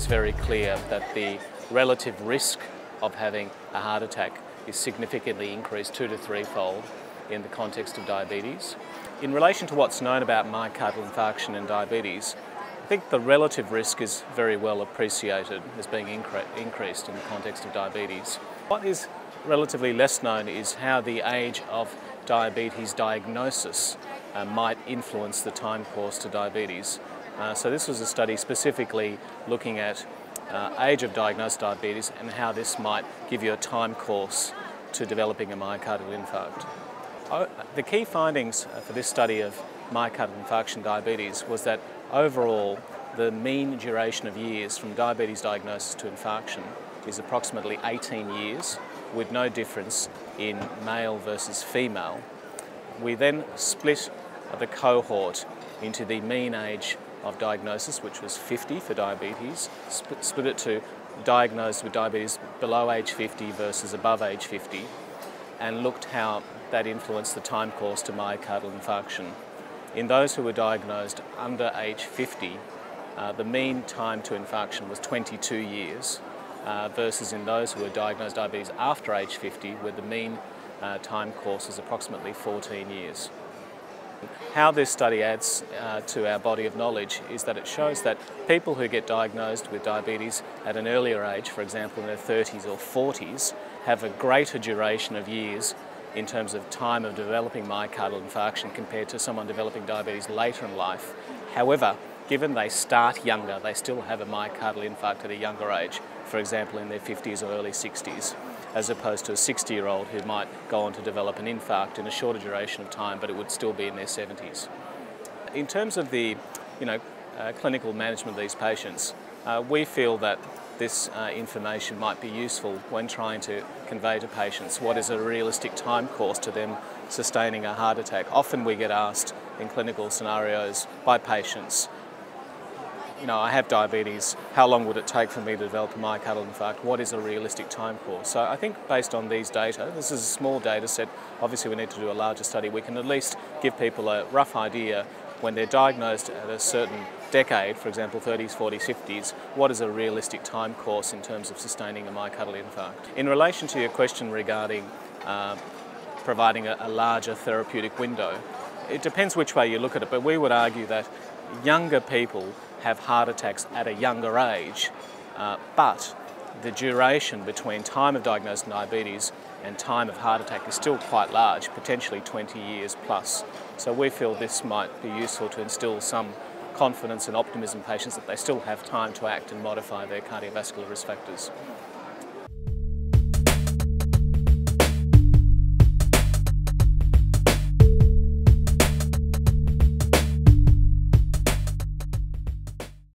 is very clear that the relative risk of having a heart attack is significantly increased two to threefold in the context of diabetes. In relation to what's known about myocardial infarction and diabetes, I think the relative risk is very well appreciated as being incre increased in the context of diabetes. What is relatively less known is how the age of diabetes diagnosis uh, might influence the time course to diabetes. Uh, so this was a study specifically looking at uh, age of diagnosed diabetes and how this might give you a time course to developing a myocardial infarct. The key findings for this study of myocardial infarction diabetes was that overall the mean duration of years from diabetes diagnosis to infarction is approximately 18 years with no difference in male versus female. We then split the cohort into the mean age of diagnosis, which was 50 for diabetes, split it to diagnosed with diabetes below age 50 versus above age 50, and looked how that influenced the time course to myocardial infarction. In those who were diagnosed under age 50, uh, the mean time to infarction was 22 years, uh, versus in those who were diagnosed diabetes after age 50, where the mean uh, time course is approximately 14 years. How this study adds uh, to our body of knowledge is that it shows that people who get diagnosed with diabetes at an earlier age, for example in their 30s or 40s, have a greater duration of years in terms of time of developing myocardial infarction compared to someone developing diabetes later in life. However, given they start younger, they still have a myocardial infarct at a younger age, for example in their 50s or early 60s as opposed to a 60 year old who might go on to develop an infarct in a shorter duration of time, but it would still be in their 70s. In terms of the you know, uh, clinical management of these patients, uh, we feel that this uh, information might be useful when trying to convey to patients what is a realistic time course to them sustaining a heart attack. Often we get asked in clinical scenarios by patients, you know, I have diabetes, how long would it take for me to develop a myocardial infarct? What is a realistic time course? So I think based on these data, this is a small data set, obviously we need to do a larger study, we can at least give people a rough idea when they're diagnosed at a certain decade, for example 30s, 40s, 50s, what is a realistic time course in terms of sustaining a myocardial infarct? In relation to your question regarding uh, providing a, a larger therapeutic window, it depends which way you look at it, but we would argue that younger people have heart attacks at a younger age, uh, but the duration between time of diagnosed diabetes and time of heart attack is still quite large, potentially 20 years plus. So we feel this might be useful to instill some confidence and optimism in patients that they still have time to act and modify their cardiovascular risk factors.